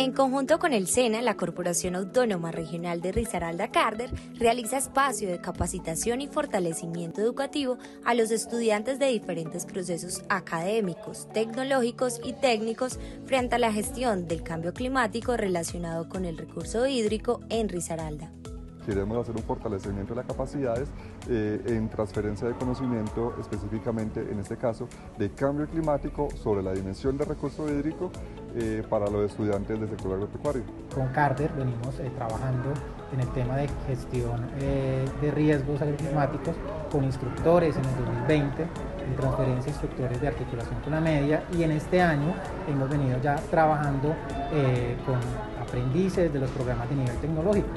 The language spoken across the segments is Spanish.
En conjunto con el SENA, la Corporación Autónoma Regional de Risaralda Carder realiza espacio de capacitación y fortalecimiento educativo a los estudiantes de diferentes procesos académicos, tecnológicos y técnicos frente a la gestión del cambio climático relacionado con el recurso hídrico en Risaralda. Queremos hacer un fortalecimiento de las capacidades eh, en transferencia de conocimiento, específicamente en este caso de cambio climático sobre la dimensión del recurso hídrico eh, para los estudiantes del sector agropecuario. Con Carter venimos eh, trabajando en el tema de gestión de riesgos agroclimáticos con instructores en el 2020, en transferencia de instructores de articulación con la media y en este año hemos venido ya trabajando con aprendices de los programas de nivel tecnológico.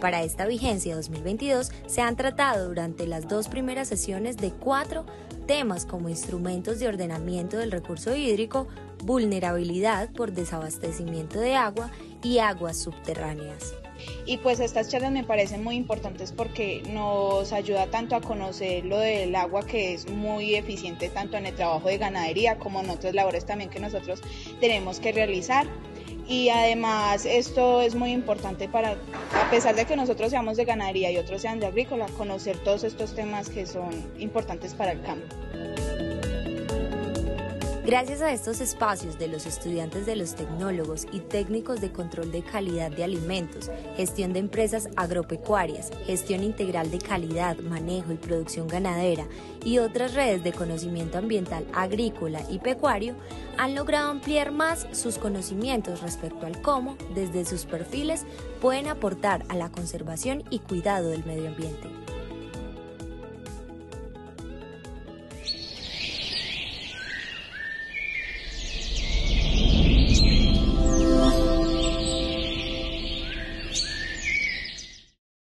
Para esta vigencia 2022 se han tratado durante las dos primeras sesiones de cuatro temas como instrumentos de ordenamiento del recurso hídrico, vulnerabilidad por desabastecimiento de agua y aguas subterráneas. Y pues estas charlas me parecen muy importantes porque nos ayuda tanto a conocer lo del agua que es muy eficiente tanto en el trabajo de ganadería como en otras labores también que nosotros tenemos que realizar y además esto es muy importante para, a pesar de que nosotros seamos de ganadería y otros sean de agrícola, conocer todos estos temas que son importantes para el campo. Gracias a estos espacios de los estudiantes de los tecnólogos y técnicos de control de calidad de alimentos, gestión de empresas agropecuarias, gestión integral de calidad, manejo y producción ganadera y otras redes de conocimiento ambiental agrícola y pecuario, han logrado ampliar más sus conocimientos respecto al cómo, desde sus perfiles, pueden aportar a la conservación y cuidado del medio ambiente.